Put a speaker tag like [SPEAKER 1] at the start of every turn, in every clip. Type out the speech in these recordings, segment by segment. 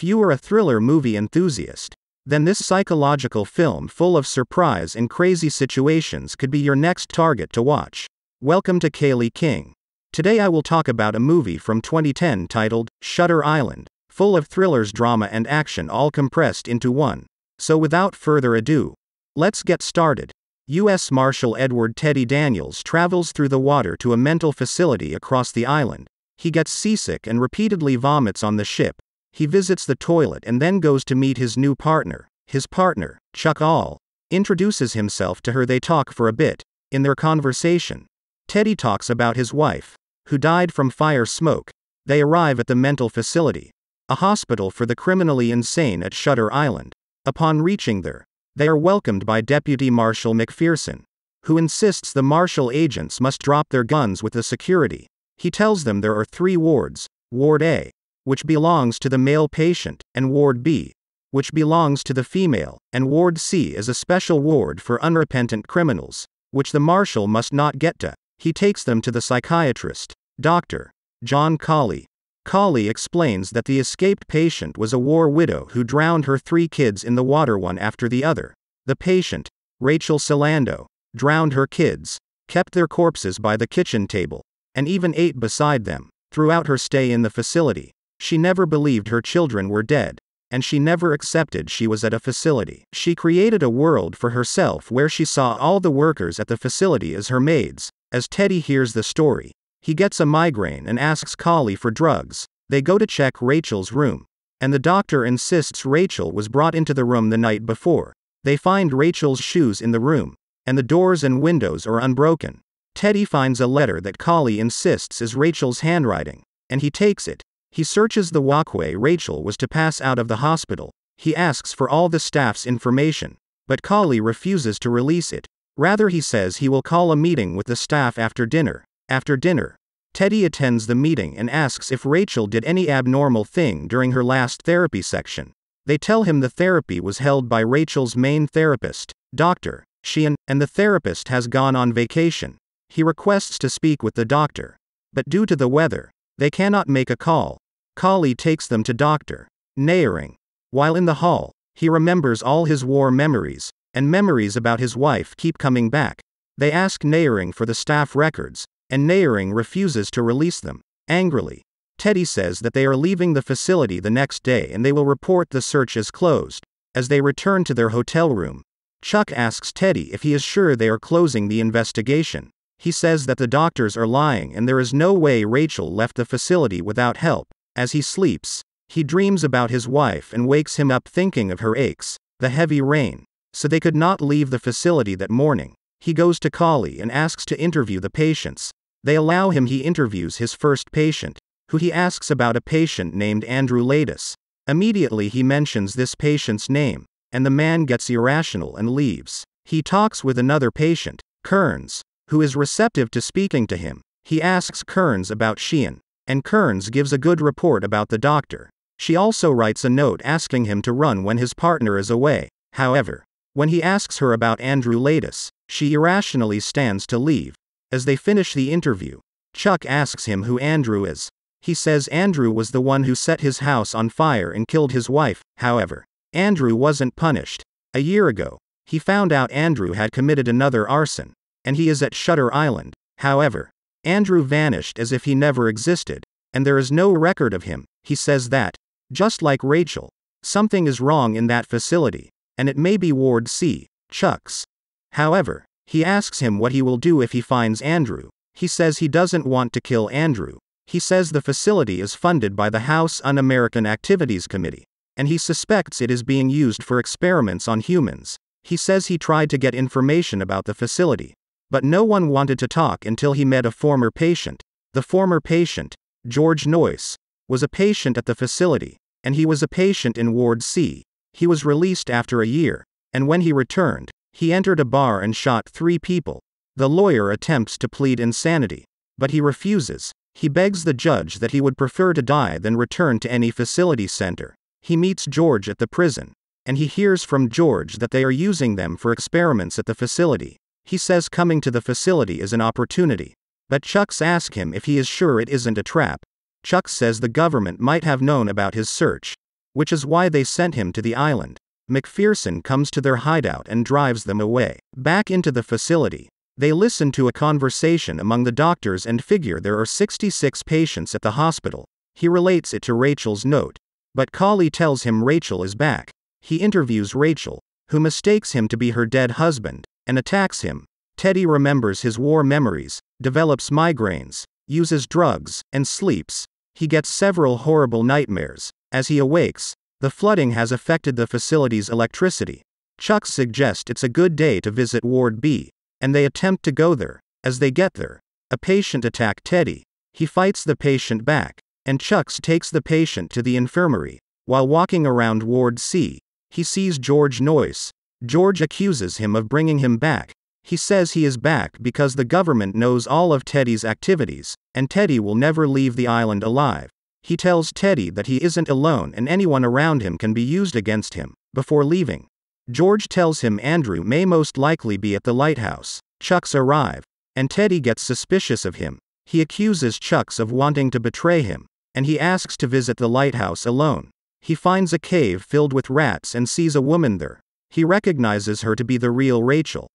[SPEAKER 1] If you are a thriller movie enthusiast, then this psychological film full of surprise and crazy situations could be your next target to watch. Welcome to Kaely King. Today I will talk about a movie from 2010 titled Shutter Island, full of thrillers, drama, and action all compressed into one. So without further ado, let's get started. U.S. Marshal Edward Teddy Daniels travels through the water to a mental facility across the island. He gets seasick and repeatedly vomits on the ship. He visits the toilet and then goes to meet his new partner. His partner, Chuck Aule, introduces himself to her. They talk for a bit. In their conversation, Teddy talks about his wife, who died from fire smoke. They arrive at the mental facility, a hospital for the criminally insane at Shutter Island. Upon reaching there, they are welcomed by Deputy Marshal McPherson, who insists the marshal agents must drop their guns with the security. He tells them there are three wards Ward A, which belongs to the male patient, and Ward B, which belongs to the female, and Ward C is a special ward for unrepentant criminals, which the marshal must not get to. He takes them to the psychiatrist, Dr. John Cawley. Cawley explains that the escaped patient was a war widow who drowned her three kids in the water one after the other. The patient, Rachel Solando, drowned her kids, kept their corpses by the kitchen table, and even ate beside them. Throughout her stay in the facility, she never believed her children were dead, and she never accepted she was at a facility. She created a world for herself where she saw all the workers at the facility as her maids. As Teddy hears the story, he gets a migraine and asks Cawley for drugs. They go to check Rachel's room, and the doctor insists Rachel was brought into the room the night before. They find Rachel's shoes in the room, and the doors and windows are unbroken. Teddy finds a letter that Cawley insists is Rachel's handwriting, and he takes it. He searches the walkway Rachel was to pass out of the hospital. He asks for all the staff's information, but Cawley refuses to release it. Rather, he says he will call a meeting with the staff after dinner. After dinner, Teddy attends the meeting and asks if Rachel did any abnormal thing during her last therapy section. They tell him the therapy was held by Rachel's main therapist, Dr. Sheehan, and the therapist has gone on vacation. He requests to speak with the doctor. But due to the weather, they cannot make a call. Cawley takes them to Dr. Naehring. While in the hall, he remembers all his war memories, and memories about his wife keep coming back. They ask Naehring for the staff records, and Naehring refuses to release them. Angrily, Teddy says that they are leaving the facility the next day and they will report the search as closed. As they return to their hotel room, Chuck asks Teddy if he is sure they are closing the investigation. He says that the doctors are lying and there is no way Rachel left the facility without help. As he sleeps, he dreams about his wife and wakes him up thinking of her aches, the heavy rain. So they could not leave the facility that morning. He goes to Cawley and asks to interview the patients. They allow him, he interviews his first patient, who he asks about a patient named Andrew Laeddis. Immediately he mentions this patient's name, and the man gets irrational and leaves. He talks with another patient, Kearns, who is receptive to speaking to him. He asks Kearns about Sheehan, and Kearns gives a good report about the doctor. She also writes a note asking him to run when his partner is away. However, when he asks her about Andrew Laeddis, she irrationally stands to leave. As they finish the interview, Chuck asks him who Andrew is. He says Andrew was the one who set his house on fire and killed his wife. However, Andrew wasn't punished. A year ago, he found out Andrew had committed another arson, and he is at Shutter Island. However, Andrew vanished as if he never existed, and there is no record of him. He says that, just like Rachel, something is wrong in that facility, and it may be Ward C. Chuck's. However, he asks him what he will do if he finds Andrew. He says he doesn't want to kill Andrew. He says the facility is funded by the House Un American Activities Committee, and he suspects it is being used for experiments on humans. He says he tried to get information about the facility, but no one wanted to talk until he met a former patient. The former patient, George Noyce, was a patient at the facility, and he was a patient in Ward C. He was released after a year, and when he returned, he entered a bar and shot three people. The lawyer attempts to plead insanity, but he refuses. He begs the judge that he would prefer to die than return to any facility center. He meets George at the prison, and he hears from George that they are using them for experiments at the facility. He says coming to the facility is an opportunity. But Chucks asks him if he is sure it isn't a trap. Chuck says the government might have known about his search. which is why they sent him to the island. McPherson comes to their hideout and drives them away. Back into the facility. They listen to a conversation among the doctors and figure there are 66 patients at the hospital. He relates it to Rachel's note. But Cawley tells him Rachel is back. He interviews Rachel, who mistakes him to be her dead husband, and attacks him. Teddy remembers his war memories, develops migraines, uses drugs, and sleeps. He gets several horrible nightmares. As he awakes, the flooding has affected the facility's electricity. Chuck suggests it's a good day to visit Ward B, and they attempt to go there. As they get there, a patient attacks Teddy. He fights the patient back, and Chucks takes the patient to the infirmary. While walking around Ward C, he sees George Noyce. George accuses him of bringing him back. He says he is back because the government knows all of Teddy's activities, and Teddy will never leave the island alive. He tells Teddy that he isn't alone and anyone around him can be used against him. Before leaving, George tells him Andrew may most likely be at the lighthouse. Chucks arrive, and Teddy gets suspicious of him. He accuses Chucks of wanting to betray him, and he asks to visit the lighthouse alone. He finds a cave filled with rats and sees a woman there. He recognizes her to be the real Rachel.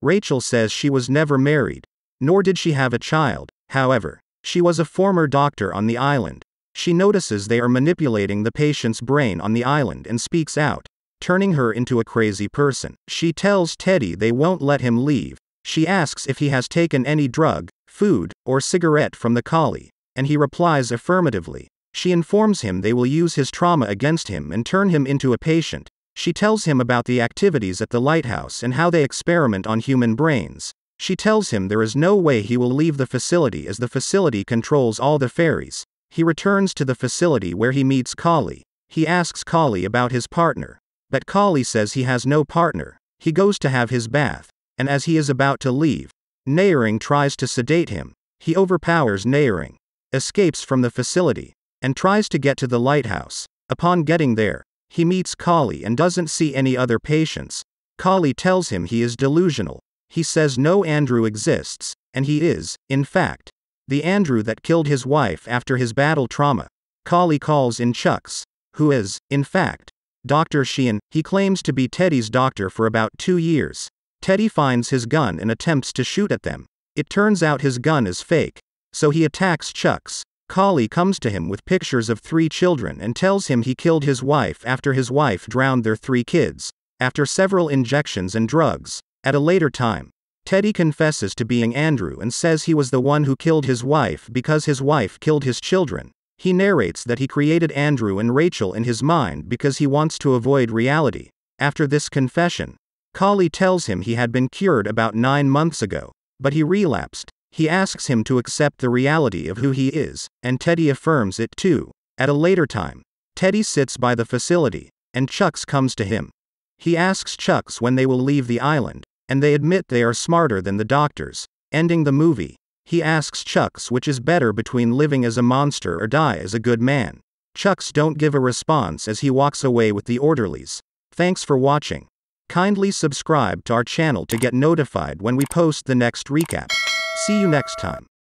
[SPEAKER 1] Rachel says she was never married, nor did she have a child. However, she was a former doctor on the island. She notices they are manipulating the patient's brain on the island and speaks out, turning her into a crazy person. She tells Teddy they won't let him leave. She asks if he has taken any drug, food, or cigarette from the collie, and he replies affirmatively. She informs him they will use his trauma against him and turn him into a patient. She tells him about the activities at the lighthouse and how they experiment on human brains. She tells him there is no way he will leave the facility as the facility controls all the ferries. He returns to the facility where he meets Cawley. He asks Cawley about his partner. But Cawley says he has no partner. He goes to have his bath. And as he is about to leave, Naehring tries to sedate him. He overpowers Naehring, escapes from the facility, and tries to get to the lighthouse. Upon getting there, he meets Cawley and doesn't see any other patients. Cawley tells him he is delusional. He says no Andrew exists, and he is, in fact, the Andrew that killed his wife after his battle trauma. Cawley calls in Chucks, who is, in fact, Dr. Sheehan. He claims to be Teddy's doctor for about two years. Teddy finds his gun and attempts to shoot at them. It turns out his gun is fake, so he attacks Chucks. Cawley comes to him with pictures of three children and tells him he killed his wife after his wife drowned their three kids, after several injections and drugs. At a later time, Teddy confesses to being Andrew and says he was the one who killed his wife because his wife killed his children. He narrates that he created Andrew and Rachel in his mind because he wants to avoid reality. After this confession, Cawley tells him he had been cured about nine months ago, but he relapsed. He asks him to accept the reality of who he is, and Teddy affirms it too. At a later time, Teddy sits by the facility, and Chucks comes to him. He asks Chucks when they will leave the island, and they admit they are smarter than the doctors. Ending the movie, he asks Chucks which is better between living as a monster or die as a good man. Chucks don't give a response as he walks away with the orderlies. Thanks for watching. Kindly subscribe to our channel to get notified when we post the next recap. See you next time.